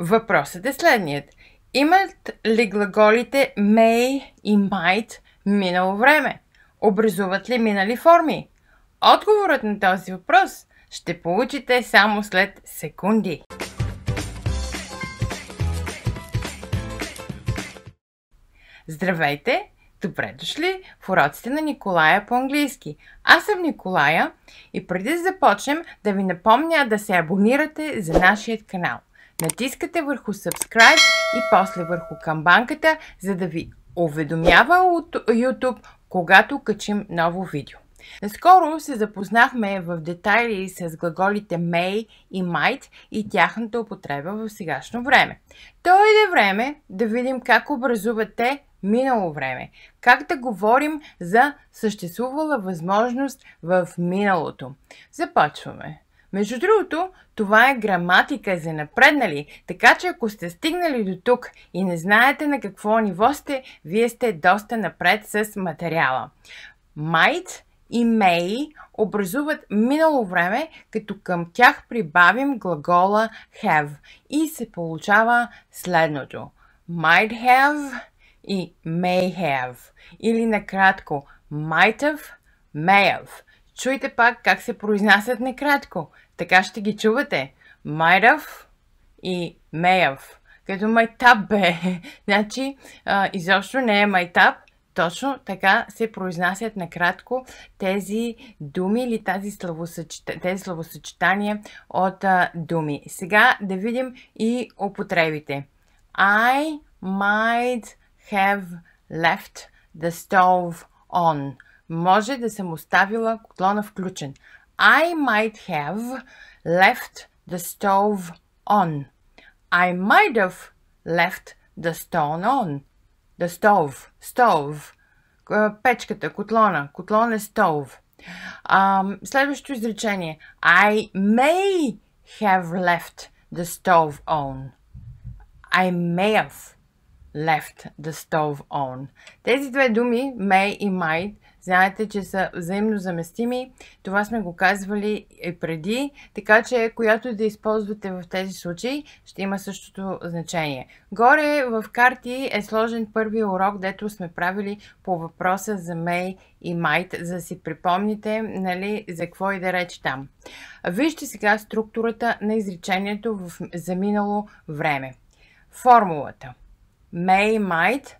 Въпросът е следният. Имат ли глаголите may и might минало време? Образуват ли минали форми? Отговорът на този въпрос ще получите само след секунди. Здравейте! Добре дошли в уроците на Николая по английски. Аз съм Николая и преди да започнем да ви напомня да се абонирате за нашия канал. Натискате върху subscribe и после върху камбанката, за да ви уведомява от YouTube, когато качим ново видео. Наскоро се запознахме в детайли с глаголите may и might и тяхната употреба в сегашно време. То е време да видим как образуват те минало време. Как да говорим за съществувала възможност в миналото. Започваме. Между другото, това е граматика за напреднали, така че ако сте стигнали до тук и не знаете на какво ниво сте, вие сте доста напред с материала. Might и may образуват минало време, като към тях прибавим глагола have и се получава следното. Might have и may have. Или накратко might have, may have. Чуйте пак как се произнасят накратко. Така ще ги чувате. Have и have. Като майтап бе. значи, а, изобщо не е майтап, точно така се произнасят накратко тези думи или тази славосъчета, тези славосъчетания от а, думи. Сега да видим и употребите. I might have left the stove on. Може да съм оставила котлона включен. I might have left the stove on. I might have left the stone on. The stove. Stove. Печката, котлона. Котлон е stove. Um, следващото изречение. I may have left the stove on. I may have left the stove on. Тези две думи, may и might, знаете, че са взаимно заместими. Това сме го казвали и преди, така че която да използвате в тези случаи, ще има същото значение. Горе в карти е сложен първия урок, дето сме правили по въпроса за may и might, за да си припомните нали, за какво и да реч там. Вижте сега структурата на изречението в заминало време. Формулата – may, might,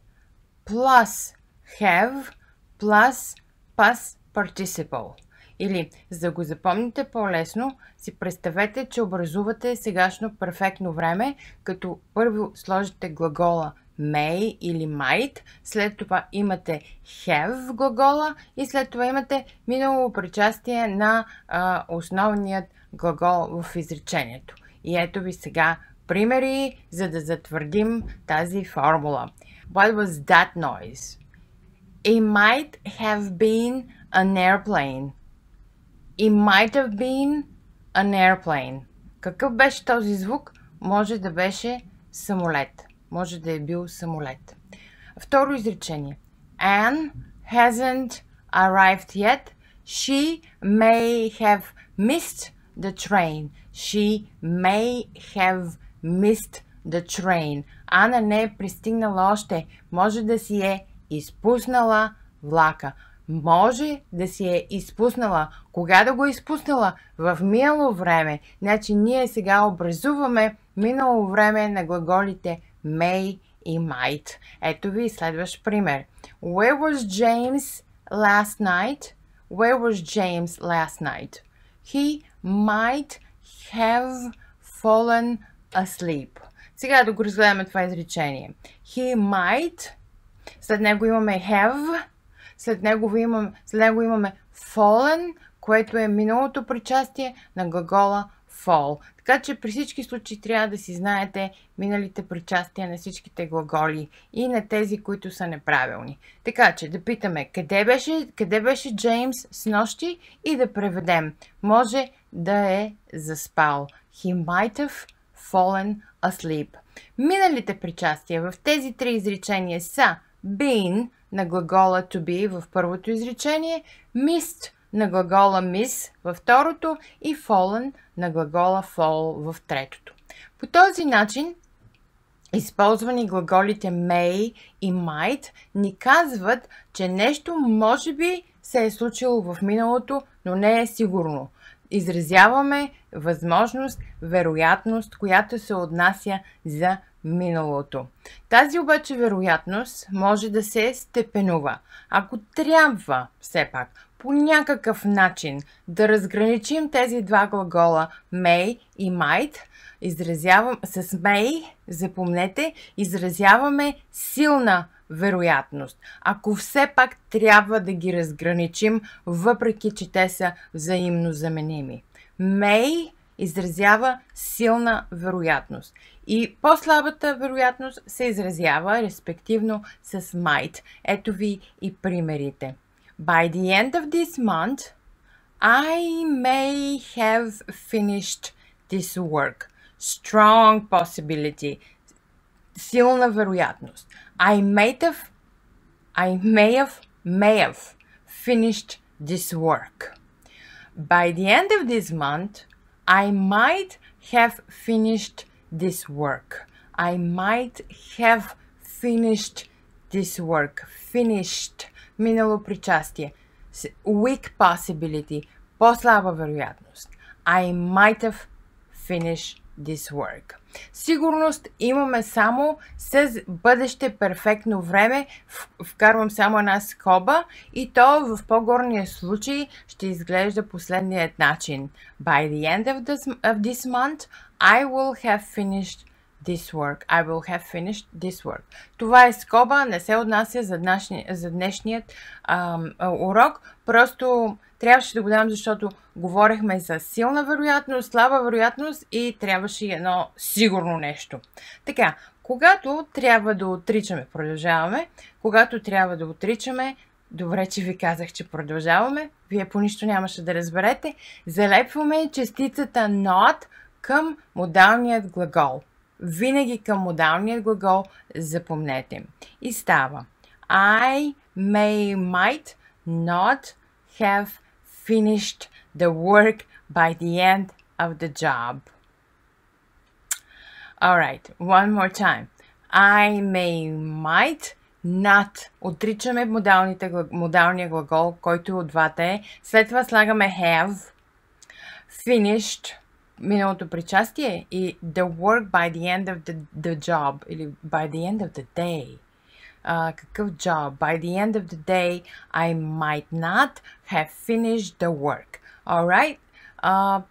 plus have, plus past participle. Или, за да го запомните по-лесно, си представете, че образувате сегашно перфектно време, като първо сложите глагола may или might, след това имате have в глагола и след това имате минало причастие на а, основният глагол в изречението. И ето ви сега примери, за да затвърдим тази формула. What was that noise? It might have been an airplane. It might have been an airplane. Какъв беше този звук? Може да беше самолет. Може да е бил самолет. Второ изречение. Anne hasn't arrived yet. She may have missed the train. She may have missed the train. Ана не е пристигнала още. Може да си е изпуснала влака. Може да си е изпуснала. Кога да го е изпуснала? В минало време. Значи ние сега образуваме минало време на глаголите may и might. Ето ви следващ пример. Where was James last night? Where was James last night? He might have fallen asleep. Сега да го разгледаме това изречение. He might, след него имаме have, след него имаме, след него имаме fallen, което е миналото причастие на глагола fall. Така че при всички случаи трябва да си знаете миналите причастия на всичките глаголи и на тези, които са неправилни. Така че да питаме къде беше, къде беше Джеймс с нощи и да преведем. Може да е заспал. He might have fallen asleep. Миналите причастия в тези три изречения са been на глагола to be в първото изречение, missed на глагола miss във второто и fallen на глагола fall в третото. По този начин използвани глаголите may и might, ни казват, че нещо може би се е случило в миналото, но не е сигурно. Изразяваме възможност, вероятност, която се отнася за миналото. Тази обаче вероятност може да се степенува. Ако трябва, все пак, по някакъв начин да разграничим тези два глагола may и might, изразявам, с may, запомнете, изразяваме силна вероятност. Ако все пак трябва да ги разграничим, въпреки че те са взаимно заменими. May изразява силна вероятност. И по-слабата вероятност се изразява респективно с might. Ето ви и примерите. By the end of this month, I may have finished this work. Strong possibility. Силна вероятност. I may have, I may have, may have finished this work. By the end of this month, I might have finished this work. I might have finished this work. Finished. Минало причастие. Weak possibility. По-слаба вероятност. I might have finished this work. Сигурност имаме само с бъдеще перфектно време. Вкарвам само една скоба и то в по-горния случай ще изглежда последният начин. By the end of this, of this month, I will have finished this work. I will have finished this work. Това е скоба, не се отнася за, днешни, за днешният ам, урок. Просто трябваше да го дам, защото говорихме за силна вероятност, слаба вероятност и трябваше едно сигурно нещо. Така, когато трябва да отричаме, продължаваме. Когато трябва да отричаме, добре, че ви казах, че продължаваме. Вие по нищо нямаше да разберете. Залепваме частицата not към модалният глагол. Винаги към модалният глагол запомнете. И става I may might not have finished the work by the end of the job. All right, one more time. I may, might, not. Отричаме модалния глагол, който от двата е. След това слагаме have, finished, миналото причастие и the work by the end of the, the job или by the end of the day. Uh, какъв job? By the end of the day, I might not have finished the work. Alright? Uh,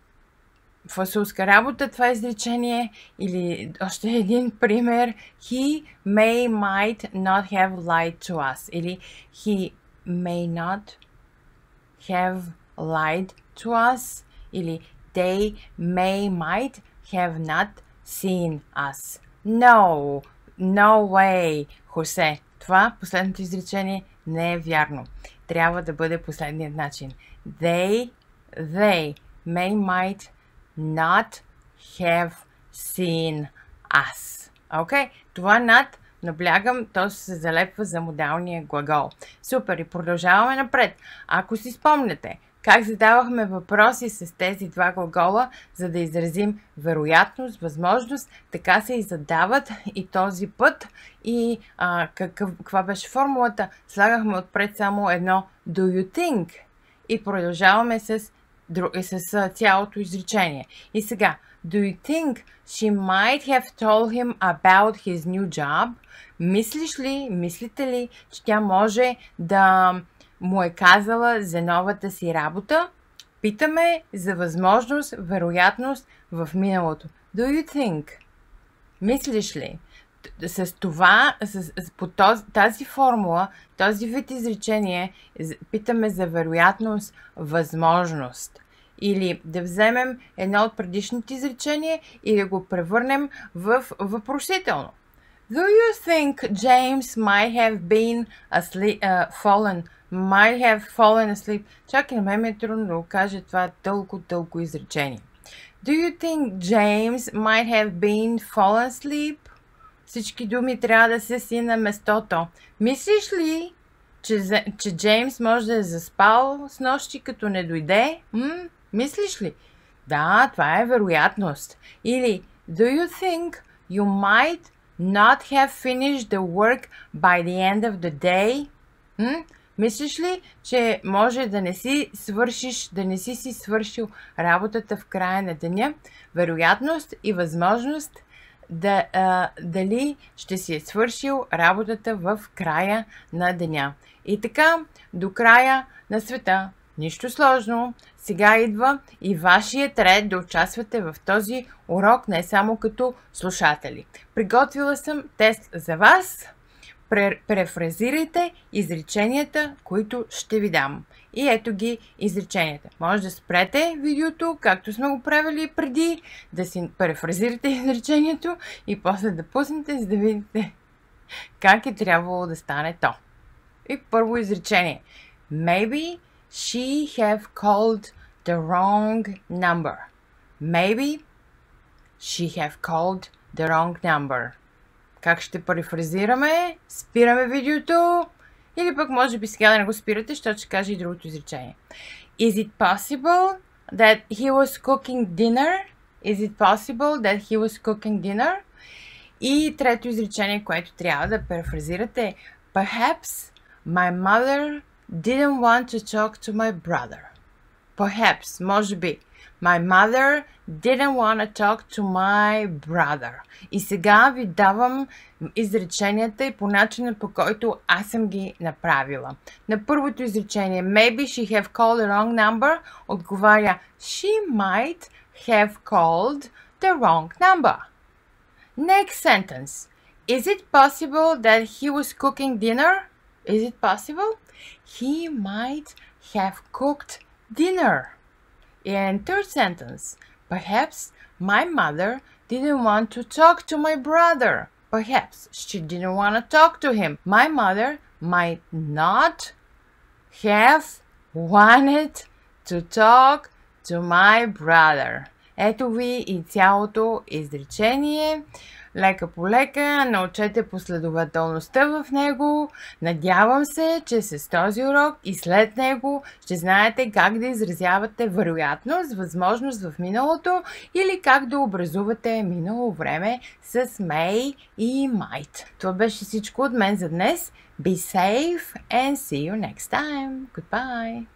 фасулска работа, това изречение. Или още един пример. He may, might not have lied to us. Или he may not have lied to us. Или they may, might have not seen us. No, no way, Хосе. Това, последното изречение, не е вярно. Трябва да бъде последният начин. They, they may, might not have seen us. Окей? Okay? Това над наблягам, то се залепва за модалния глагол. Супер, и продължаваме напред. Ако си спомняте, как задавахме въпроси с тези два глагола, за да изразим вероятност, възможност, така се и задават и този път. И а, какъв, каква беше формулата? Слагахме отпред само едно do you think и продължаваме с, с цялото изречение. И сега, do you think she might have told him about his new job? Мислиш ли, мислите ли, че тя може да му е казала за новата си работа, питаме за възможност, вероятност в миналото. Do you think? Мислиш ли? С това, с, по този, тази формула, този вид изречение, питаме за вероятност, възможност. Или да вземем едно от предишните изречения и да го превърнем в въпросително. Do you think James might have been asleep, uh, fallen might have fallen asleep. Чакай, на мен е трудно да го кажа това дълго, дълго изречение. Do you think James might have been fallen asleep? Всички думи трябва да се си на местото. Мислиш ли, че, че Джеймс може да е заспал с нощи, като не дойде? М? Мислиш ли? Да, това е вероятност. Или Do you think you might not have finished the work by the end of the day? М? Мислиш ли, че може да не си свършиш, да не си си свършил работата в края на деня? Вероятност и възможност да, а, дали ще си е свършил работата в края на деня. И така, до края на света. Нищо сложно. Сега идва и вашият ред да участвате в този урок не само като слушатели. Приготвила съм тест за вас. Префразирайте изреченията, които ще ви дам. И ето ги изреченията. Може да спрете видеото, както сме го правили преди, да си префразирате изречението и после да пуснете, за да видите как е трябвало да стане то. И първо изречение. Maybe she have called the wrong number. Maybe she have called the wrong number. Как ще парифразираме? Спираме видеото. Или пък може би сега да не го спирате, защото ще кажа и другото изречение. Is it possible that he was cooking dinner? Is it possible that he was cooking dinner? И трето изречение, което трябва да парафразирате. Perhaps my mother didn't want to talk to my brother. Perhaps, може би. My mother didn't want to talk to my brother. И сега ви давам изреченията и по начина по който аз съм ги направила. На първото изречение Maybe she have called the wrong number отговаря She might have called the wrong number. Next sentence. Is it possible that he was cooking dinner? Is it possible? He might have cooked dinner. And third sentence, perhaps my mother didn't want to talk to my brother. Perhaps she didn't want to talk to him. My mother might not have wanted to talk to my brother. Ето ви и цялото изречение. Лека по лека научете последователността в него. Надявам се, че с този урок и след него ще знаете как да изразявате вероятност, възможност в миналото или как да образувате минало време с may и might. Това беше всичко от мен за днес. Be safe and see you next time. Goodbye!